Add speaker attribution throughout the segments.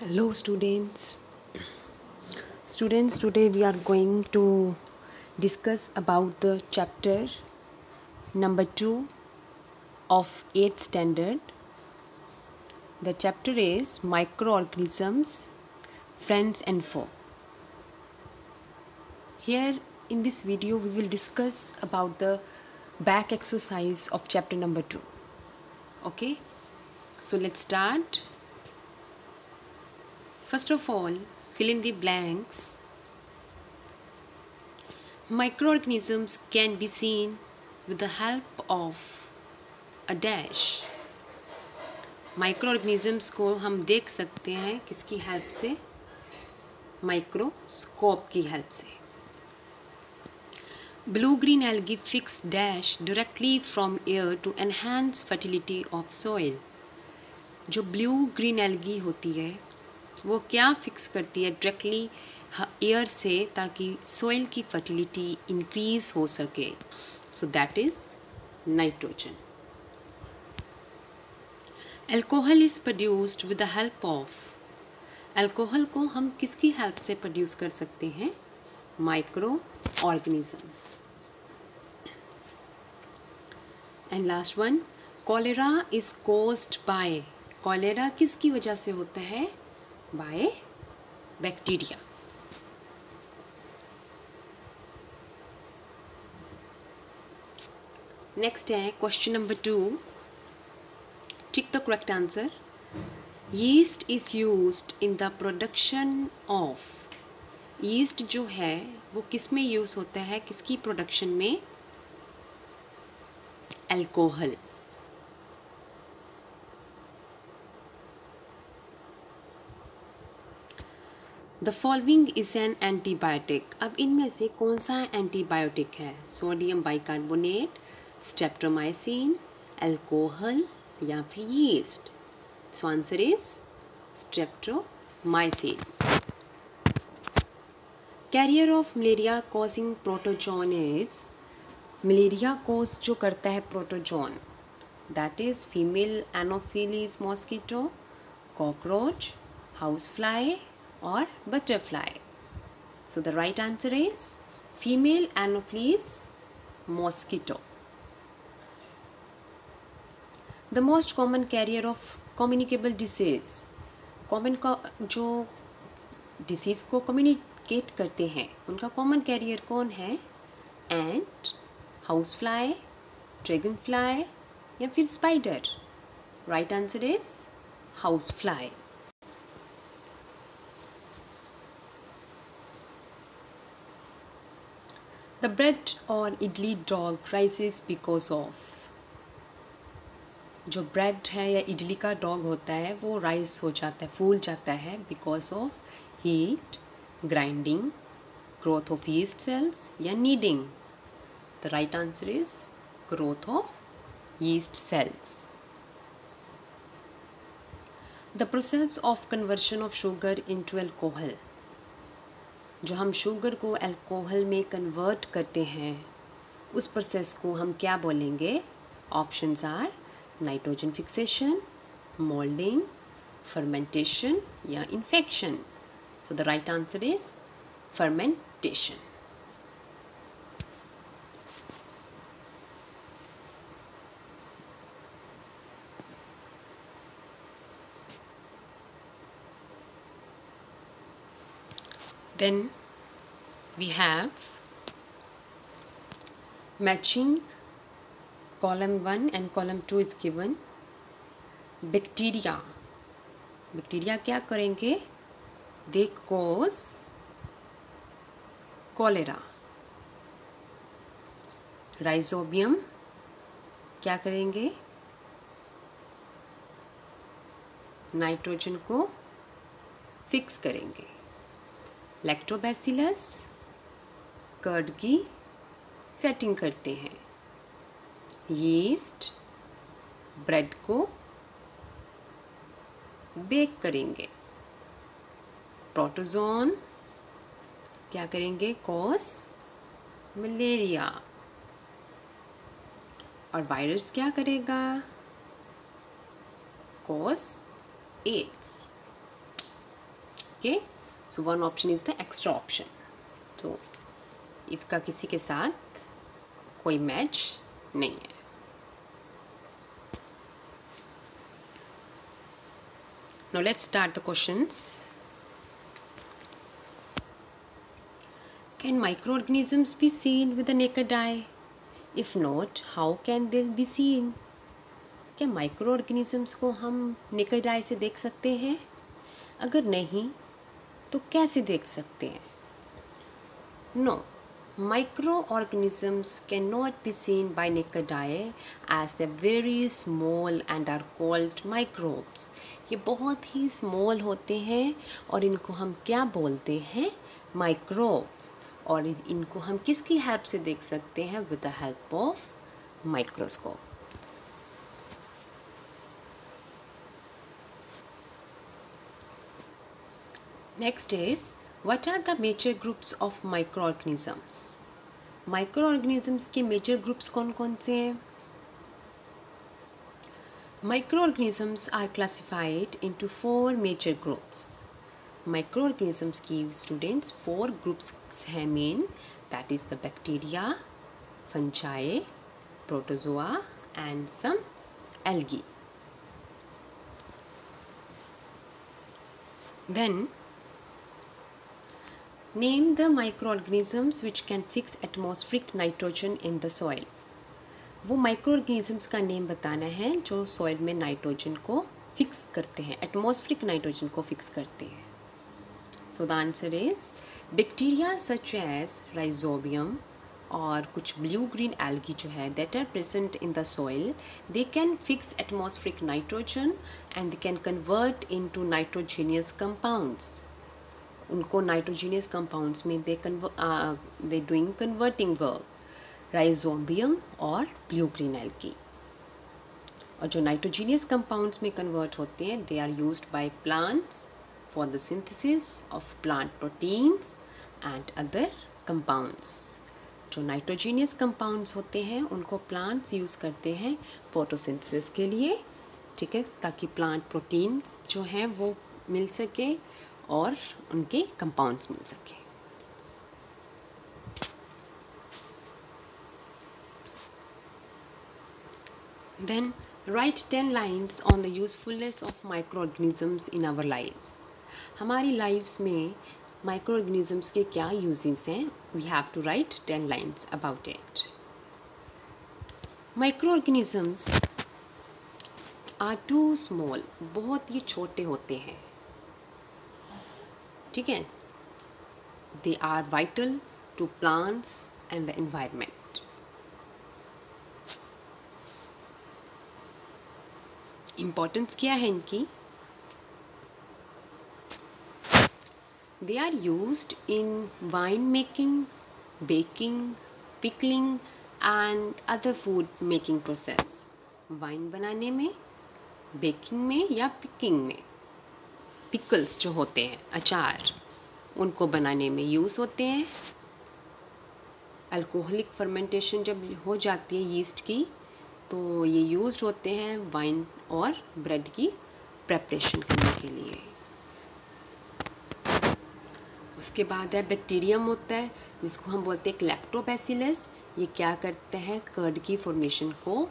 Speaker 1: hello students. Students today we are going to discuss about the chapter number 2 of 8th standard. The chapter is microorganisms friends and foe. Here in this video we will discuss about the back exercise of chapter number 2 okay? So let's start First of all, fill in the blanks. Microorganisms can be seen with the help of a dash. Microorganisms को हम देख सकते हैं किसकी help से microscope की help से blue green algae fix dash directly from air to enhance fertility of soil जो ब्लू ग्रीन एल्गी होती है वो क्या फिक्स करती है डायरेक्टली एयर से ताकि सोइल की फर्टिलिटी इंक्रीज हो सके। So that is nitrogen alcohol is produced with the help of alcohol को हम किसकी हेल्प से प्रोड्यूस कर सकते हैं? Micro organisms and last one cholera is caused by cholera किसकी वजह से होता है? बाय बैक्टीरिया नेक्स्ट है question number two tick the correct answer yeast is used in the production of yeast जो है, वो किसमें यूज़ होता है? किसकी प्रोडक्शन में? Alcohol the following is an antibiotic अब इनमें से कौन सा एंटीबायोटिक है? सोडियम बाइकार्बोनेट स्टेप्टोमाइसिन एल्कोहल या फिर yeast so answer is streptomycin carrier of malaria causing protozoan is malaria cause जो करता है protozoan that is female anopheles mosquito cockroach house fly or butterfly? So the right answer is female Anopheles mosquito. The most common carrier of communicable disease. Common का जो disease को communicate करते हैं उनका common carrier कौन है ant house fly dragon fly या फिर spider right answer is house fly the bread और idli dough rises because of जो ब्रेड है या इडली का डॉग होता है, वो राइस हो जाता है, फूल जाता है because of heat grinding growth of yeast cells या kneading the right answer is growth of yeast cells. The process of conversion of sugar into alcohol. जो हम शुगर को अल्कोहल में कन्वर्ट करते हैं, उस प्रोसेस को हम क्या बोलेंगे? Options are nitrogen fixation moulding fermentation या infection so the right answer is fermentation then we have matching column 1 and column 2 is given bacteria bacteria क्या करेंगे they cause cholera rhizobium क्या करेंगे नाइट्रोजन को फिक्स करेंगे लैक्टोबैसिलस कर्ड की setting करते हैं। यीस्ट ब्रेड को बेक करेंगे। प्रोटोजोन क्या करेंगे? कॉस मलेरिया और वायरस क्या करेगा? Cause AIDS okay so one option is the extra option तो इसका किसी के साथ कोई मैच नहीं है। No let's start the question can micro organisms be seen with naked eye if not how can they be seen क्या micro organisms को हम नेकड आय से देख सकते हैं? अगर नहीं तो कैसे देख सकते हैं? No micro organisms can not be seen naked eye as the very small and are called microbes ये बहुत ही स्मॉल होते हैं और इनको हम क्या बोलते हैं? माइक्रोब्स और इनको हम किसकी हेल्प से देख सकते हैं? With the help of microscope Next is what are the major groups of microorganisms? Microorganisms के major groups कौन कौन से हैं Microorganisms are classified into four major groups. Microorganisms की students four groups हैं main that is the bacteria, fungi, protozoa and some algae. Then Name the microorganisms which can fix atmospheric nitrogen in the soil. वो microorganisms का name बताना है जो soil में nitrogen को fix करते हैं एटमॉस्फेरिक नाइट्रोजन को फिक्स करते हैं so the answer is bacteria such as rhizobium और कुछ ब्लू ग्रीन एल्गी जो है that are present in the soil they can fix atmospheric nitrogen and they can convert into nitrogenous compounds उनको nitrogenous compounds में they they doing converting work rhizobium और blue green algae और जो nitrogenous compounds में convert होते हैं they are use by plants for the synthesis of plant proteins and other compounds जो nitrogenous compounds होते हैं, उनको प्लांट्स यूज़ करते हैं फोटोसिंथेसिस के लिए, ठीक है? ताकि प्लांट प्रोटीन्स जो हैं, वो मिल सके और उनके कंपाउंड्स मिल सके। Then write ten lines on the usefulness of micro organisms in our lives हमारी लाइफ्स में माइक्रो ऑर्गेनिजम्स के क्या यूजेस हैं? We have to write ten lines about it micro organisms are too small बहुत ही छोटे होते हैं। ठीक है? They are vital to plants and the environment importance क्या है इनकी? They are use in wine making baking pickling and other food making process wine बनाने में बेकिंग में या पिकिंग में? पिकल्स जो होते हैं, अचार, उनको बनाने में यूज़ होते हैं। अल्कोहलिक फर्मेंटेशन जब हो जाती है यीस्ट की तो ये यूज़ होते हैं वाइन और ब्रेड की प्रेपरेशन करने के लिए। उसके बाद है बैक्टीरियम होता है, जिसको हम बोलते हैं क्लैक्टोबैसिलस ये क्या करते हैं कर्ड की फॉर्मेशन को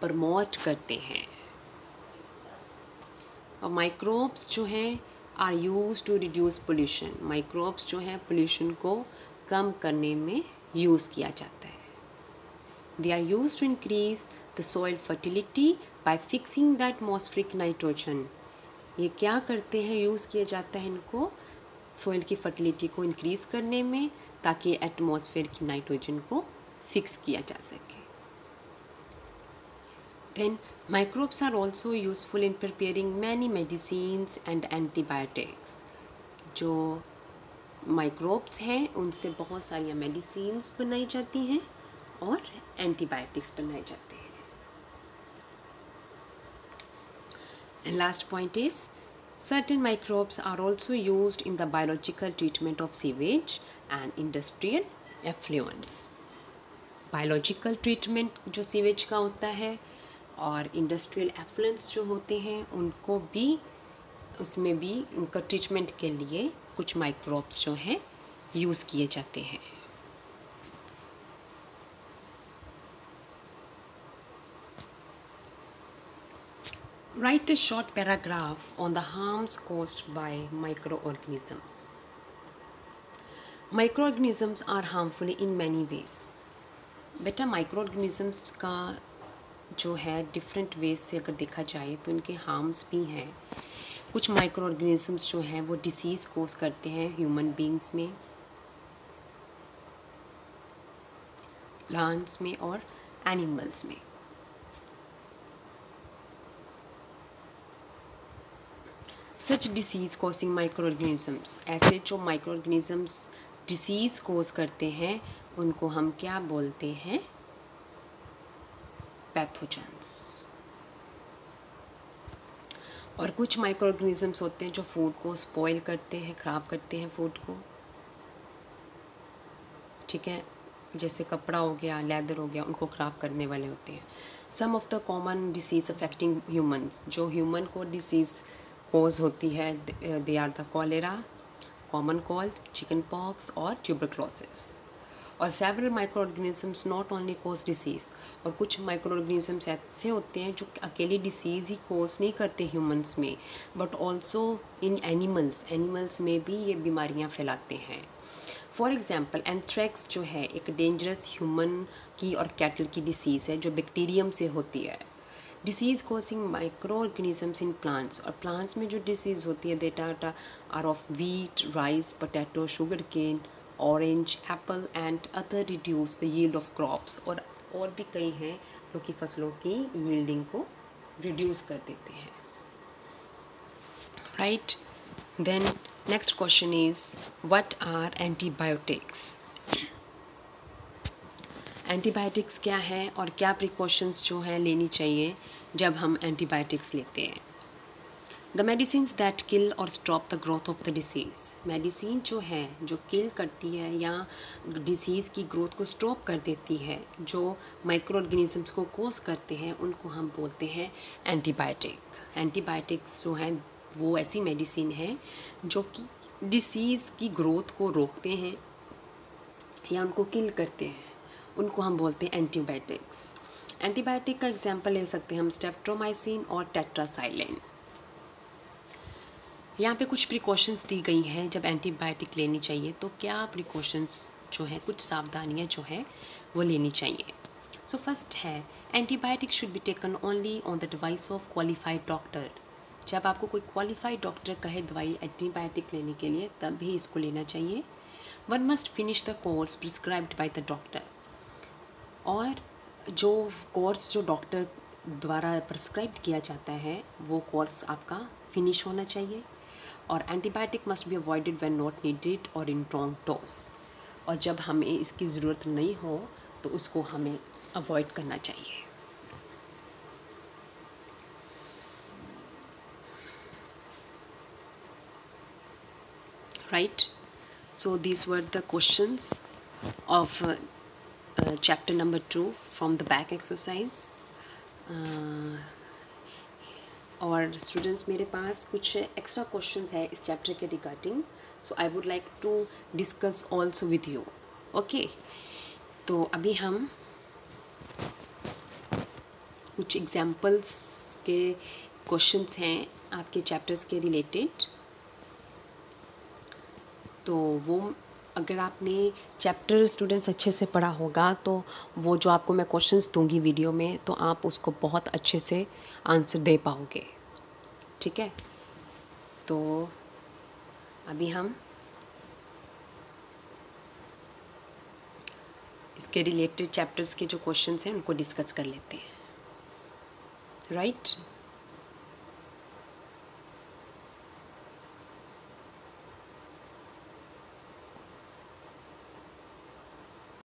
Speaker 1: प्रमोट करते हैं। माइक्रोब्स जो हैं are use to reduce pollution microbes जो हैं पोल्यूशन को कम करने में यूज़ किया जाता है। They are use to increase the soil fertility by fixing the atmospheric nitrogen ये क्या करते हैं? यूज़ किया जाता है इनको सॉइल की फर्टिलिटी को इंक्रीज़ करने में ताकि एटमॉस्फेयर की नाइट्रोजन को फिक्स किया जा सके। Then microbes are also useful in preparing many medicines and antibiotics. जो माइक्रोब्स हैं उनसे बहुत सारी मेडिसिन्स बनाई जाती हैं और एंटीबायोटिक्स बनाए जाते हैं And last point is certain microbes are also used in the biological treatment of sewage and industrial effluents. Biological treatment जो सीवेज का होता है और इंडस्ट्रियल एफ्लुएंस जो होते हैं उनको भी उसमें भी उनका ट्रीटमेंट के लिए कुछ माइक्रोब्स जो हैं यूज़ किए जाते हैं Write a short paragraph on the harms caused by microorganisms. Microorganisms are harmful in many ways. बेटा माइक्रोऑर्गेनिजम्स का जो है डिफरेंट वेज से अगर देखा जाए तो इनके हार्म्स भी हैं। कुछ माइक्रो ऑर्गेनिजम्स जो हैं, वो डिसीज़ कोज करते हैं ह्यूमन बींग्स में प्लांट्स में और एनिमल्स में। Such disease causing micro organisms ऐसे जो माइक्रो ऑर्गेनिजम्स डिसीज़ कोज करते हैं, उनको हम क्या बोलते हैं? पैथोजेंस और कुछ माइक्रो ऑर्गेनिजम्स होते हैं जो फ़ूड को स्पॉइल करते हैं, ख़राब करते हैं फ़ूड को। ठीक है? जैसे कपड़ा हो गया लेदर हो गया, उनको ख़राब करने वाले होते हैं। Some of the common disease affecting humans जो ह्यूमन को डिसीज़ कोज होती है they are the cholera common cold chicken pox और ट्यूबरक्लोसिस और several micro organisms not only cause disease और कुछ माइक्रो ऑर्गेनिजम्स ऐसे होते हैं जो अकेले डिसीज़ ही कोज नहीं करते ह्यूमंस में but also in animals animals में भी ये बीमारियाँ फैलाते हैं। फॉर एग्ज़ाम्पल एंथ्रैक्स जो है एक डेंजरस ह्यूमन की और कैटल की डिसीज़ है जो बैक्टीरियम से होती है। Disease causing micro organisms in plants और प्लांट्स में जो डिसीज़ होती है data are of wheat rice potato sugarcane orange apple and other reduce the yield of crops और और भी कई हैं जो कि फ़सलों की यील्डिंग को रिड्यूस कर देते हैं। Right then next question is what are antibiotics antibiotics क्या है और क्या प्रिकॉशंस जो है लेनी चाहिए जब हम एंटीबायोटिक्स लेते हैं? द मेडिसिन दैट किल और stop the growth of the disease medicine जो है, जो किल करती है या डिसीज़ की ग्रोथ को स्टॉप कर देती है, जो माइक्रो ऑर्गेनिजम्स को कोस करते हैं, उनको हम बोलते हैं एंटीबायोटिक एंटीबायोटिक्स जो हैं, वो ऐसी मेडिसिन है, जो कि डिसीज़ की ग्रोथ को रोकते हैं या उनको किल करते हैं. उनको हम बोलते हैं एंटीबायोटिक्स एंटीबायोटिक का एग्ज़ाम्पल ले सकते हैं हम स्टेप्ट्रोमाइसिन और टेट्रासाइलिन यहाँ पे कुछ प्रिकॉशंस दी गई हैं जब एंटीबायोटिक लेनी चाहिए तो क्या प्रिकॉशंस जो हैं, कुछ सावधानियाँ जो हैं, वो लेनी चाहिए? सो so फ़र्स्ट है antibiotic should be taken only on the advice of qualified doctor जब आपको कोई क्वालिफाइड डॉक्टर कहे दवाई एंटीबायोटिक लेने के लिए, तब भी इसको लेना चाहिए। One must finish the course prescribed by the doctor और जो कोर्स जो डॉक्टर द्वारा प्रिस्क्राइब किया जाता है, वो कोर्स आपका फिनिश होना चाहिए। और antibiotic must be avoided when not needed और इन रॉन्ग डोज। और जब हमें इसकी ज़रूरत नहीं हो तो उसको हमें अवॉइड करना चाहिए। Right so these were the questions of chapter number two from the back exercise और स्टूडेंट्स मेरे पास कुछ एक्स्ट्रा क्वेश्चन है इस चैप्टर के regarding so I would like to discuss also with you okay तो अभी हम कुछ एग्जाम्पल्स के क्वेश्चंस हैं आपके चैप्टर्स के रिलेटेड तो वो अगर आपने चैप्टर स्टूडेंट्स अच्छे से पढ़ा होगा तो वो जो आपको मैं क्वेश्चंस दूँगी वीडियो में तो आप उसको बहुत अच्छे से आंसर दे पाओगे। ठीक है? तो अभी हम इसके रिलेटेड चैप्टर्स के जो क्वेश्चंस हैं, उनको डिस्कस कर लेते हैं। Right right?